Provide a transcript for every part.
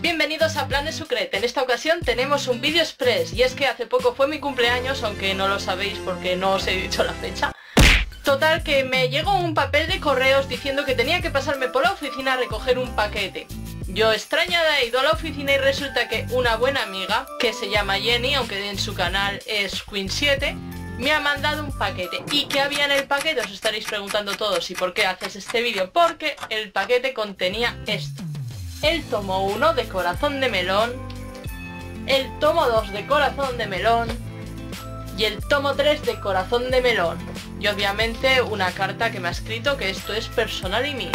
Bienvenidos a Plan de Sucret, en esta ocasión tenemos un vídeo express y es que hace poco fue mi cumpleaños, aunque no lo sabéis porque no os he dicho la fecha. Total que me llegó un papel de correos diciendo que tenía que pasarme por la oficina a recoger un paquete. Yo extrañada he ido a la oficina y resulta que una buena amiga, que se llama Jenny, aunque en su canal es Queen7, me ha mandado un paquete. ¿Y qué había en el paquete? Os estaréis preguntando todos. ¿Y por qué haces este vídeo? Porque el paquete contenía esto el tomo 1 de Corazón de Melón, el tomo 2 de Corazón de Melón y el tomo 3 de Corazón de Melón. Y obviamente una carta que me ha escrito que esto es personal y mío.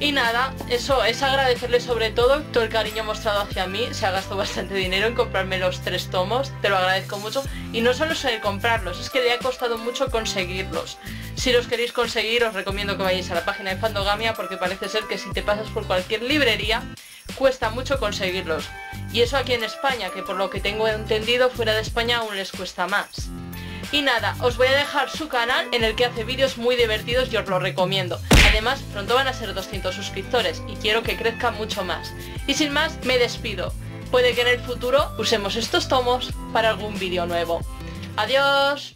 Y nada, eso es agradecerle sobre todo todo el cariño mostrado hacia mí. Se ha gastado bastante dinero en comprarme los tres tomos, te lo agradezco mucho. Y no solo es comprarlos, es que le ha costado mucho conseguirlos. Si los queréis conseguir os recomiendo que vayáis a la página de Fandogamia porque parece ser que si te pasas por cualquier librería cuesta mucho conseguirlos. Y eso aquí en España, que por lo que tengo entendido fuera de España aún les cuesta más. Y nada, os voy a dejar su canal en el que hace vídeos muy divertidos y os lo recomiendo. Además, pronto van a ser 200 suscriptores y quiero que crezca mucho más. Y sin más, me despido. Puede que en el futuro usemos estos tomos para algún vídeo nuevo. ¡Adiós!